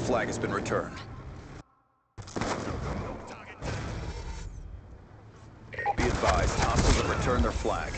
flag has been returned. Be advised, hostiles have returned their flag.